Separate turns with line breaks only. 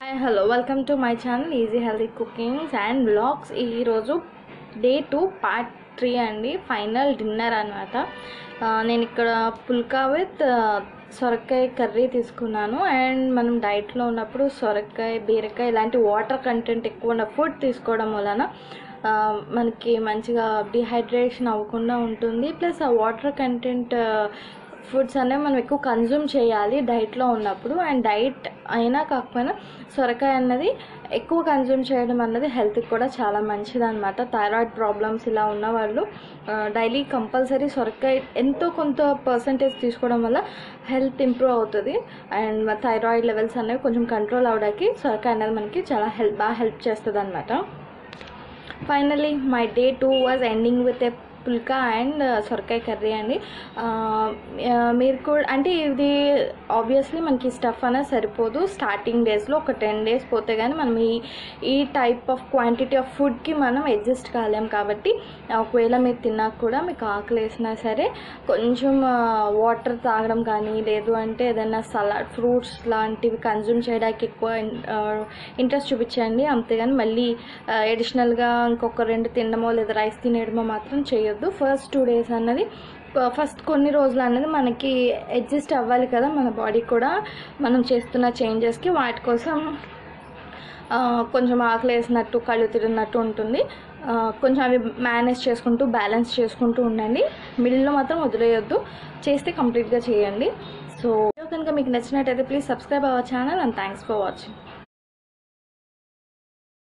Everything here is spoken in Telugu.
Hi hello welcome to my channel easy healthy cookings and blogs ఈరోజు డే టూ పార్ట్ త్రీ అండి. ఫైనల్ డిన్నర్ అనమాట నేను ఇక్కడ పుల్కా విత్ సొరకాయ కర్రీ తీసుకున్నాను. అండ్ మనం డైట్లో ఉన్నప్పుడు సొరకాయ బీరకాయ ఇలాంటి వాటర్ కంటెంట్ ఎక్కువ ఉన్న ఫుడ్ తీసుకోవడం వలన మనకి మంచిగా డిహైడ్రేషన్ అవ్వకుండా ఉంటుంది. ప్లస్ ఆ వాటర్ కంటెంట్ ఫుడ్స్ అనేవి మనం ఎక్కువ కన్జ్యూమ్ చేయాలి డైట్లో ఉన్నప్పుడు. అండ్ డైట్ అయినా కాకపోయినా సొరకాయ అన్నది ఎక్కువ కన్జ్యూమ్ చేయడం అన్నది హెల్త్కి కూడా చాలా మంచిది అనమాట థైరాయిడ్ ప్రాబ్లమ్స్ ఇలా ఉన్న వాళ్ళు డైలీ కంపల్సరీ సొరకాయ ఎంతో కొంత పర్సంటేజ్ తీసుకోవడం వల్ల హెల్త్ ఇంప్రూవ్ అవుతుంది. అండ్ థైరాయిడ్ లెవెల్స్ అనేవి కొంచెం కంట్రోల్ అవడానికి సొరకాయ అనేది మనకి చాలా హెల్ప్ బాగా హెల్ప్ చేస్తుంది అనమాట finally my day two was ending with a phulka and సొరకాయ కర్రీ అండి. మీరు కూడా అంటే ఇది ఆబ్వియస్లీ మనకి స్టఫ్ అనేది సరిపోదు. స్టార్టింగ్ డేస్లో ఒక టెన్ డేస్ పోతే కానీ మనం ఈ ఈ టైప్ ఆఫ్ క్వాంటిటీ ఆఫ్ ఫుడ్కి మనం అడ్జస్ట్ కాలేం కాబట్టి ఒకవేళ మీరు తిన్నాక కూడా మీకు ఆకలి వేసినా సరే కొంచెం వాటర్ తాగడం కానీ లేదు అంటే ఏదైనా సలాడ్ ఫ్రూట్స్ లాంటివి కన్జ్యూమ్ చేయడానికి ఎక్కువ ఇంట్రెస్ట్ చూపించండి. అంతేగాని మళ్ళీ అడిషనల్గా ఇంకొక రెండు తినడమో లేదా రైస్ తినేయడమో మాత్రం చేయొద్దు. ఫస్ట్ టూ డేస్ అన్నది ఫస్ట్ కొన్ని రోజులు అనేది మనకి అడ్జస్ట్ అవ్వాలి కదా మన బాడీ కూడా. మనం చేస్తున్న చేంజెస్కి వాటి కోసం కొంచెం ఆకలి వేసినట్టు కళ్ళు తిరిగినట్టు ఉంటుంది. కొంచెం అవి మేనేజ్ చేసుకుంటూ బ్యాలెన్స్ చేసుకుంటూ ఉండండి. మిడిల్లో మాత్రం వదిలేయొద్దు. చేస్తే కంప్లీట్గా చేయండి. సో కనుక మీకు నచ్చినట్టయితే please subscribe our channel and thanks for watching